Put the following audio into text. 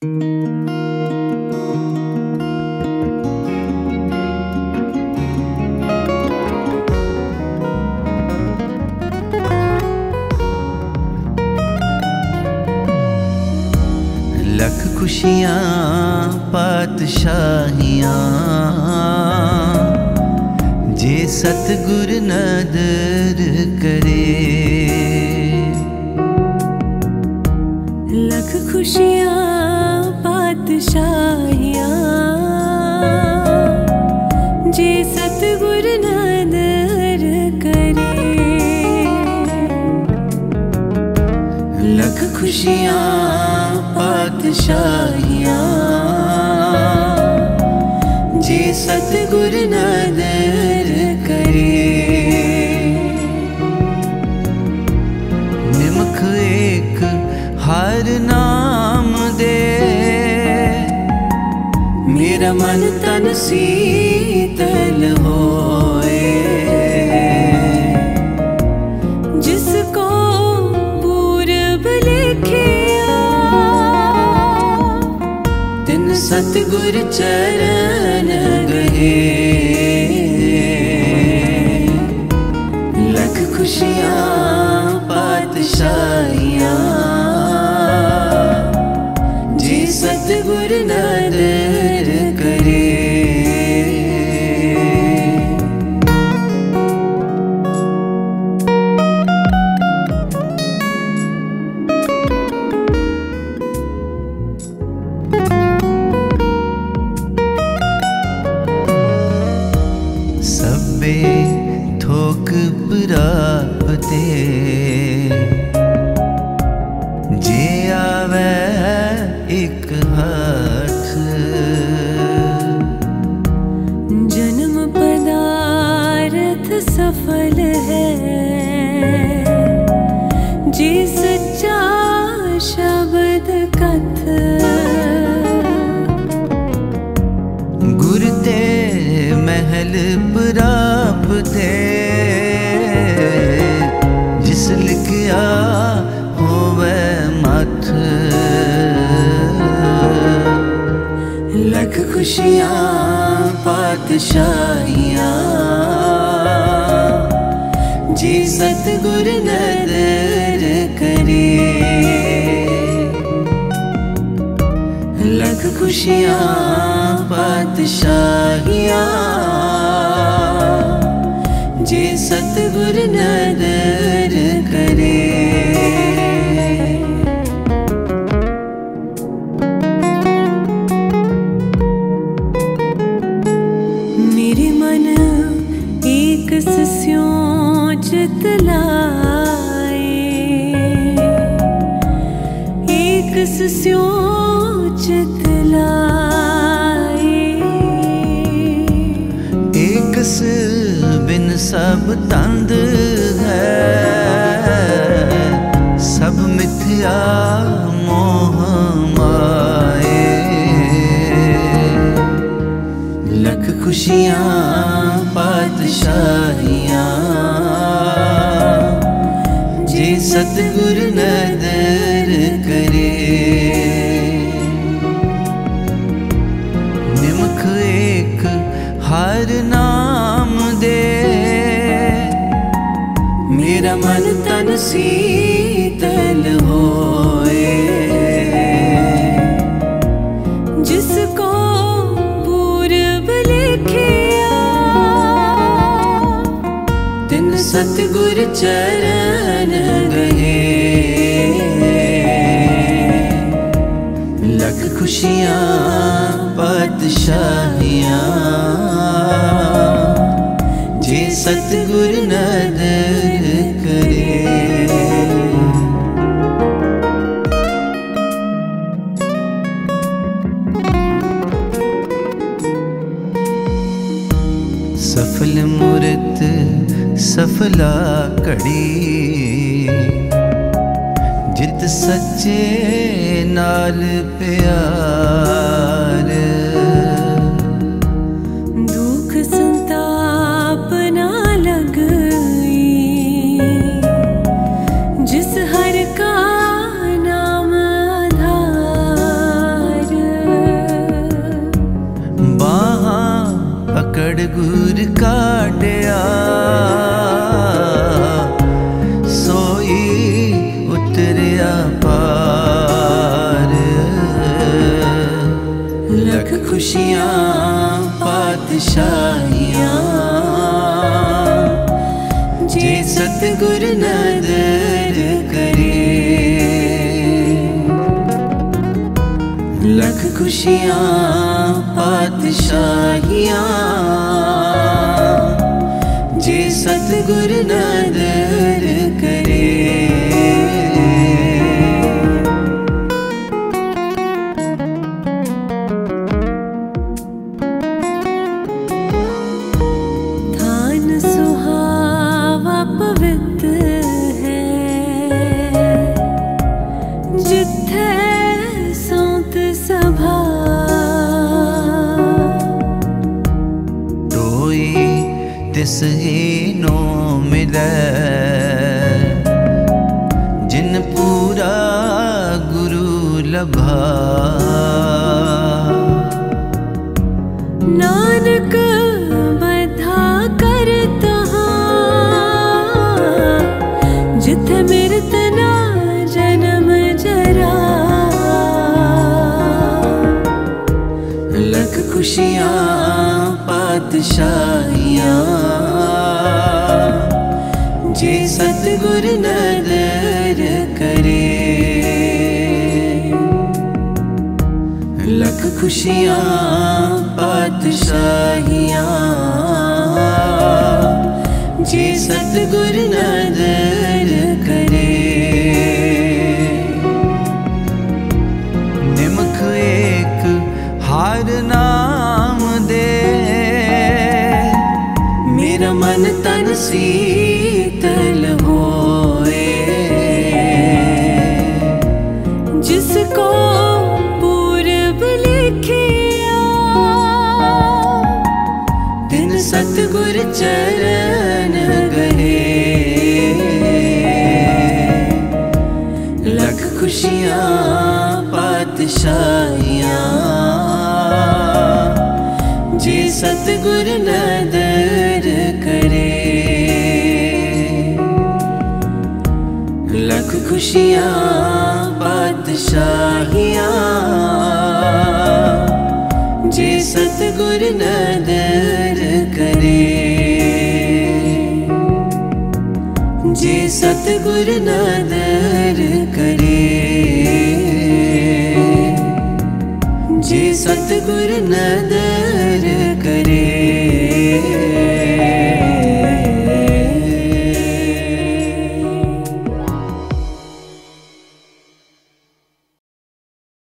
लख खुशियाँ पातशाहियाँ। जे सतगुर नदर करे। लख खुशियाँ लख खुशियाँ पातशाहियाँ जे सतगुर नदर करे निमख एक हर नाम दे मेरा मन तन शीतल सतगुर चरण गए लख खुशियाँ पातशाहियाँ। जी सतगुर नदर जन्म पलारथ सफल है जि सच्चा शब्द कथ गुरुते महल बाते लख खुशियाँ पातशाहियाँ। जी सतगुर नदर करे। लख खुशियाँ पातशाह स्यों चित एक स्यों चित लाए एकस बिन सब तंद है, सब मिथ्या मोह माए। लख खुशियाँ पातशाहियाँ सतगुर नदर करे। निमख एक हर नाम दे। मेरा मन तन शीतल सतगुर चरण गए। लख खुशियाँ पातशाहियाँ जे सतगुर नदर करे। ਮੂਰਤ ਸਫਲਾ ਘੜੀ। ਜਿਤ ਸੱਚੇ ਨਾਲ ਪਿਆਰ। जे सतगुर नज़र करे। लख खुशियाँ पातशाहियाँ जे सतगुर नज़र हसीनों मिले जिन पूरा गुरु लभा। नानक बधा कर जिथ मिरतना जन्म जरा। लख खुशियाँ, पातशाहियाँ। जे सतगुर नज़र करे। लख खुशियाँ पातशाहियाँ जे सतगुर नज़र करे। निमख एक हार नाम दे। मेरा मन तन सी खुशियाँ पातशाहियाँ जे सतगुर नदर करे। लख खुशियाँ पातशाहियाँ जे सतगुर नदर सतगुर नदर